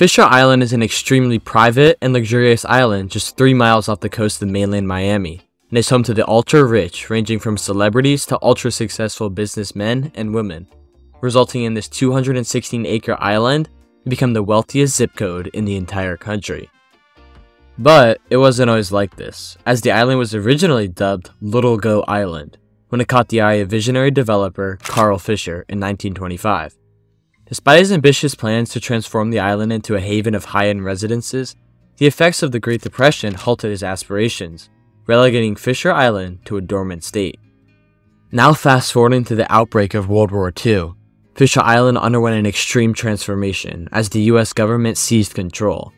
Fisher Island is an extremely private and luxurious island just 3 miles off the coast of mainland Miami, and is home to the ultra rich, ranging from celebrities to ultra successful businessmen and women, resulting in this 216 acre island to become the wealthiest zip code in the entire country. But it wasn't always like this, as the island was originally dubbed Little Go Island when it caught the eye of visionary developer Carl Fisher in 1925. Despite his ambitious plans to transform the island into a haven of high-end residences, the effects of the Great Depression halted his aspirations, relegating Fisher Island to a dormant state. Now fast forwarding to the outbreak of World War II, Fisher Island underwent an extreme transformation as the US government seized control,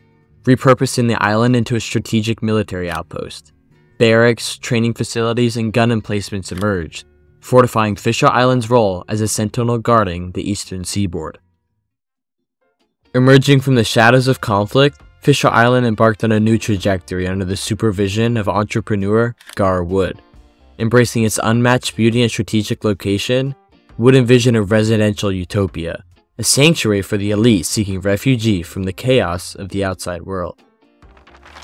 repurposing the island into a strategic military outpost. Barracks, training facilities, and gun emplacements emerged, fortifying Fisher Island's role as a sentinel guarding the eastern seaboard. Emerging from the shadows of conflict, Fisher Island embarked on a new trajectory under the supervision of entrepreneur Gar Wood. Embracing its unmatched beauty and strategic location, Wood envisioned a residential utopia, a sanctuary for the elite seeking refuge from the chaos of the outside world.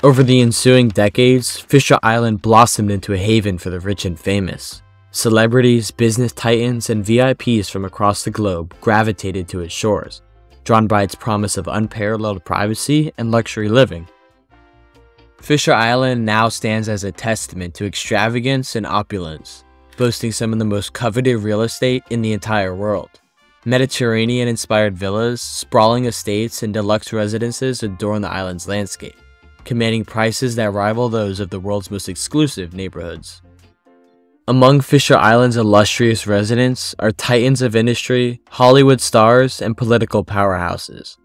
Over the ensuing decades, Fisher Island blossomed into a haven for the rich and famous. Celebrities, business titans, and VIPs from across the globe gravitated to its shores, drawn by its promise of unparalleled privacy and luxury living. Fisher Island now stands as a testament to extravagance and opulence, boasting some of the most coveted real estate in the entire world. Mediterranean-inspired villas, sprawling estates, and deluxe residences adorn the island's landscape, commanding prices that rival those of the world's most exclusive neighborhoods. Among Fisher Island's illustrious residents are titans of industry, Hollywood stars, and political powerhouses,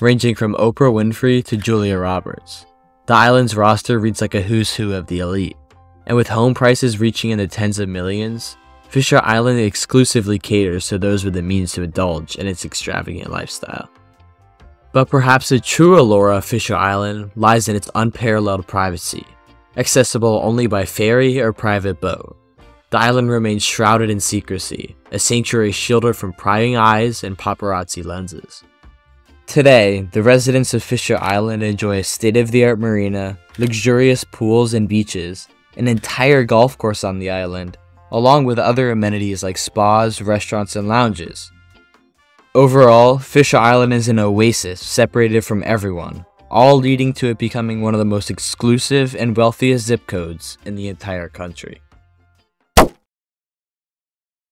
ranging from Oprah Winfrey to Julia Roberts. The island's roster reads like a who's who of the elite, and with home prices reaching in the tens of millions, Fisher Island exclusively caters to those with the means to indulge in its extravagant lifestyle. But perhaps the true allure of Fisher Island lies in its unparalleled privacy, accessible only by ferry or private boat. The island remains shrouded in secrecy, a sanctuary shielded from prying eyes and paparazzi lenses. Today, the residents of Fisher Island enjoy a state-of-the-art marina, luxurious pools and beaches, an entire golf course on the island, along with other amenities like spas, restaurants, and lounges. Overall, Fisher Island is an oasis separated from everyone, all leading to it becoming one of the most exclusive and wealthiest zip codes in the entire country.